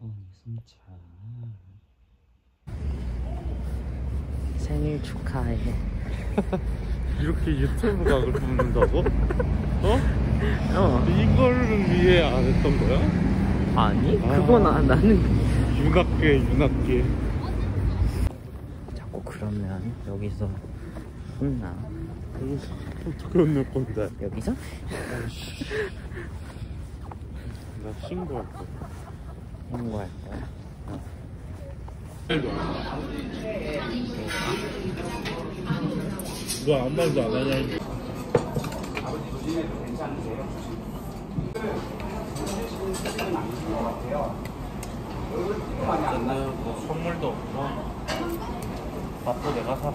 숨차 생일 축하해 이렇게 유튜브 각을 뽑는다고? 어? 어 이거를 위해 안 했던 거야? 아니 아. 그건 아, 나는 윤학계 윤학계 자꾸 그러면 여기서 혼나 여기서 어떻게 혼낼 건데 여기서? 나 신고할 거야 신고할 거야 너 아무 말도 안 하냐 뭐 선물도 없고 밥도 내가 사.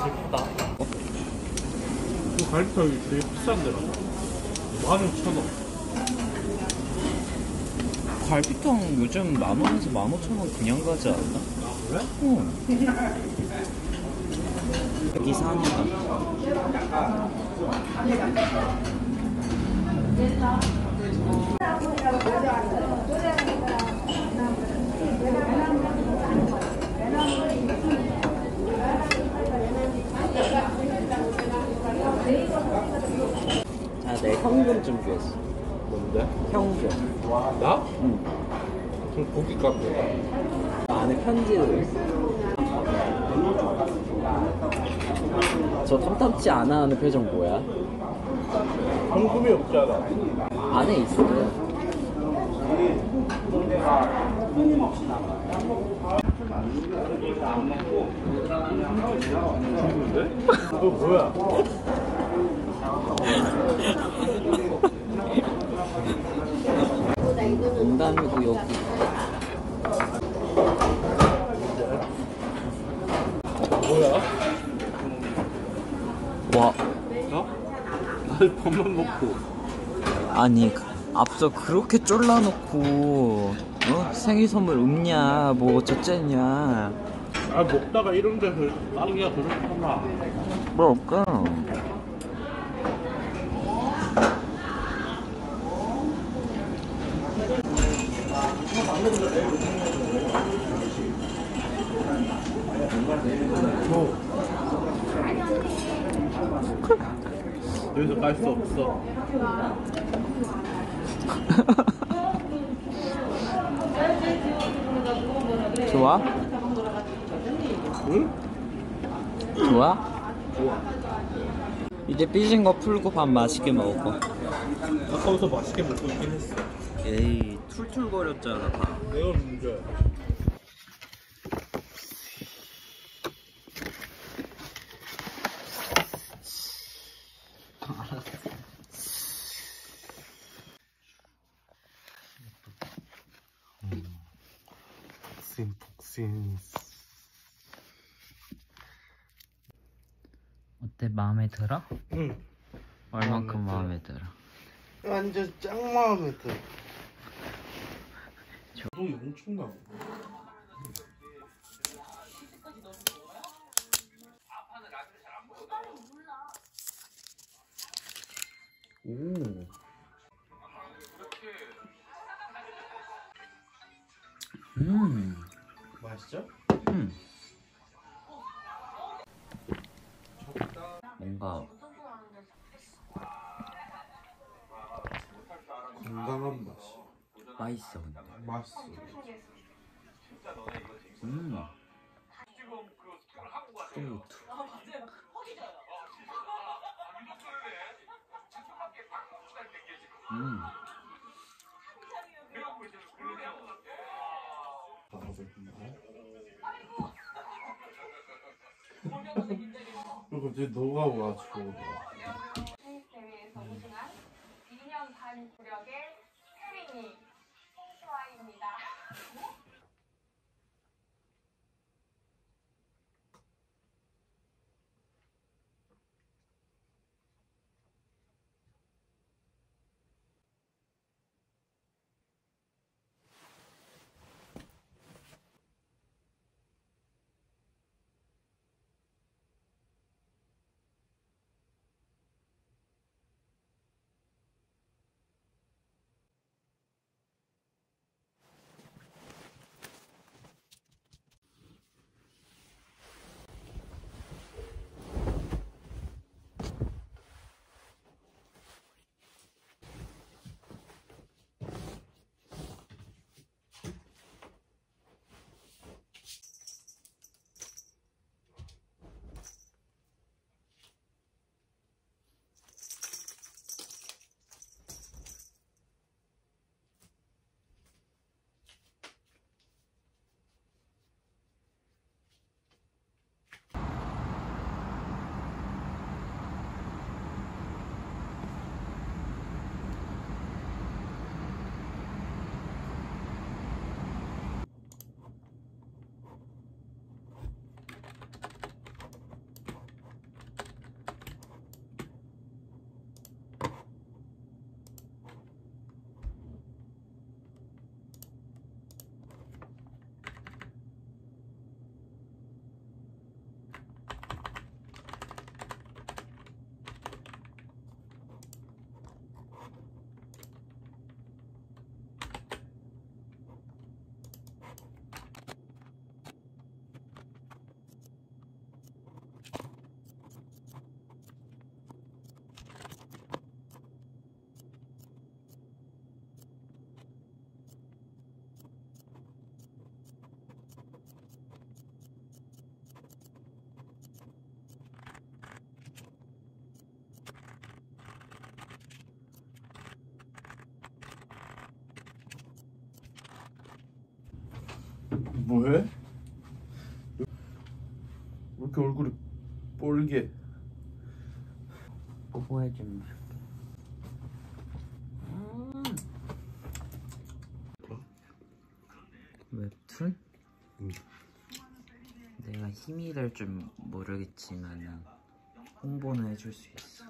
슬프다. 그 갈비탕이 되게 비싼데? 15,000원 갈비탕 요즘 만 원에서 만 오천 원 그냥 가지 않나? 그래? 응 여기 사니까 자, 내 현금 준비했어. 뭔데? 현금. 나? 응. 그럼 고기 깎여 안에 편지를. 저 탐탐치 않아 하는 표정 뭐야? 현금이 없잖아 안에 있어요. 친구인데? 그거 뭐야? 농담이고 여기. 뭐야? 와, 어? 날 밥만 먹고 아니 그- 앞서 그렇게 쫄라놓고 어? 생일 선물 없냐 뭐 어쩌냐 아 먹다가 이런 데서 딸기가 그렇구나 뭐 없까 여기서 갈 수 없어 좋아? 응? 좋아? 이제 삐진 거 풀고 밥 맛있게 먹어 아까부터 맛있게 먹고 있긴 했어 에이 툴툴거렸잖아 다. 내가 문제야. 복신 복신 어때? 마음에 들어? 응. 얼만큼 마음에 마음에 들어? 완전 짱 마음에 들어 너 엄청나 오. 음, 맛있죠? 음. 뭔가 건강한 맛이 맛있어 근데 맛있어 음. 스트레이트. 음. 그리고 이제 너가 와가지고 테니스 대회에서 우승한 2년 반 구력의 혜린이 홍수아입니다. 뭐해? 왜 이렇게 얼굴이 뻘게? 뽀뽀해주면 웹툰? 내가 힘이 될 줄 모르겠지만 홍보는 해줄 수 있어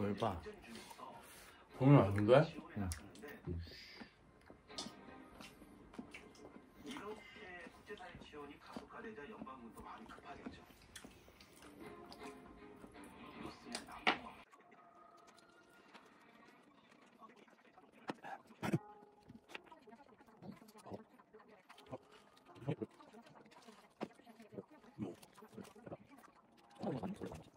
뭘 봐? 동영 아는 거야? 돼지고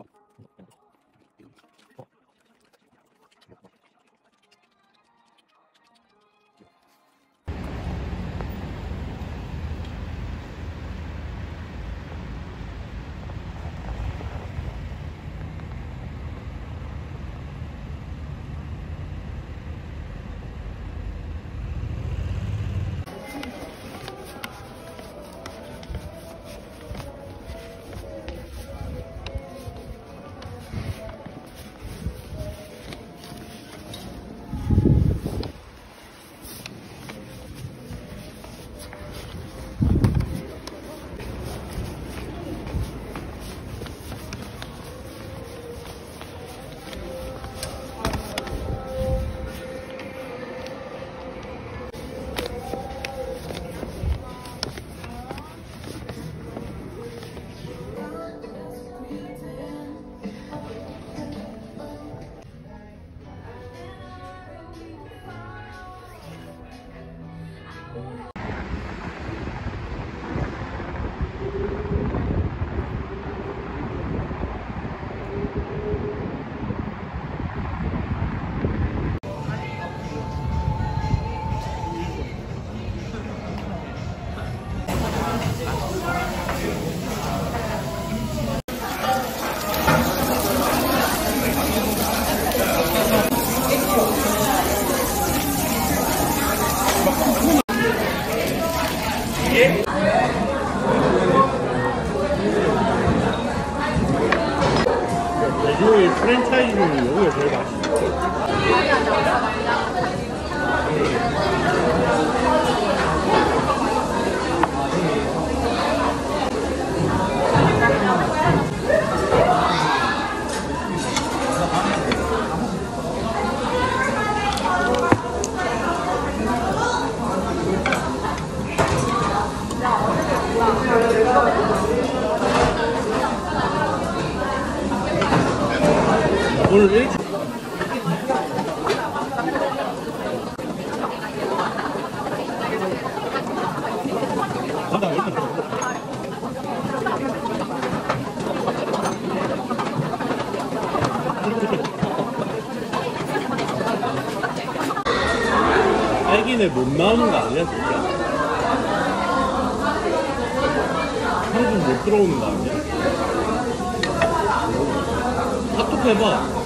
딸기네 못 나오는 거 아니야 진짜? 한국 못 들어오는 거 아니야? 카톡 해봐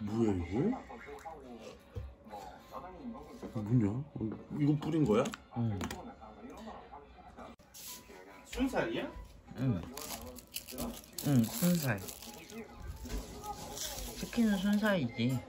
뭐야 이거? 뭐냐? 어, 이거 뿌린 거야? 응. 순살이야? 응. 응, 순살. 치킨은 순살이지.